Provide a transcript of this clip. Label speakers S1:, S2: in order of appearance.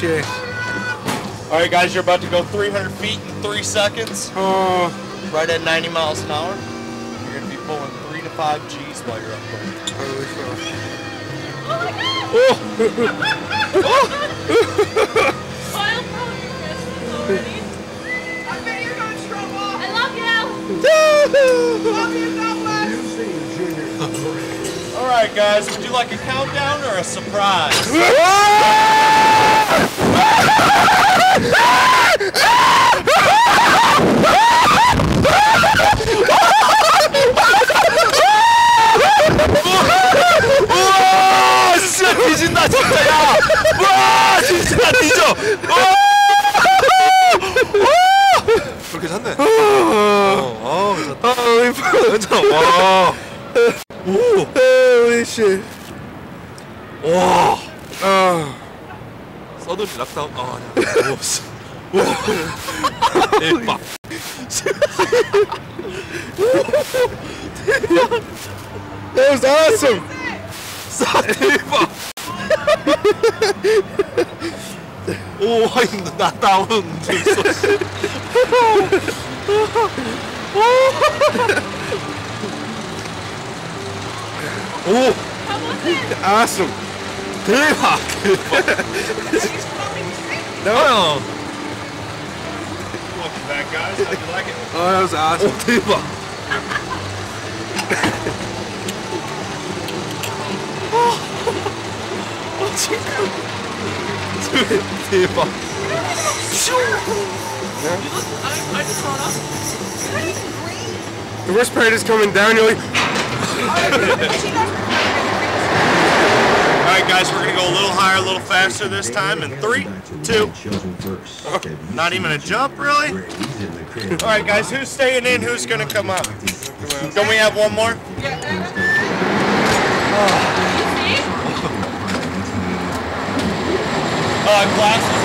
S1: shit.
S2: All right, guys, you're about to go 300 feet in three seconds,
S1: Oh,
S2: right at 90 miles an hour. You're gonna be pulling three to five G's while you're up there.
S1: holy fuck.
S3: Oh my god! I'll probably miss this already.
S4: I bet you're gonna trouble.
S3: I love you!
S4: Love you, Douglas.
S2: All right, guys, would you like a countdown or a surprise?
S5: 뒤진다 진짜 야! 와 진짜 뒤져! 그렇게 잤네 어, 어 괜찮다
S1: Holy fuck.
S5: 괜찮아 와 오!
S1: Holy shit.
S5: 와
S1: Oh,
S5: 서든이 락다운 아 아니야 오 씨. 오 대박
S1: that was awesome.
S5: 싸 대박 오 나 다운 있어 오
S1: Awesome.
S5: 대박 대박 나요
S2: Welcome back, guys. How'd you like it?
S1: Oh, that was awesome.
S5: 오 대박
S1: The worst part is coming down, you're like...
S2: Alright guys, we're gonna go a little higher, a little faster this time in three, two... Oh, not even a jump, really? Alright guys, who's staying in, who's gonna come up? Don't we have one more? Oh. Uh, glasses.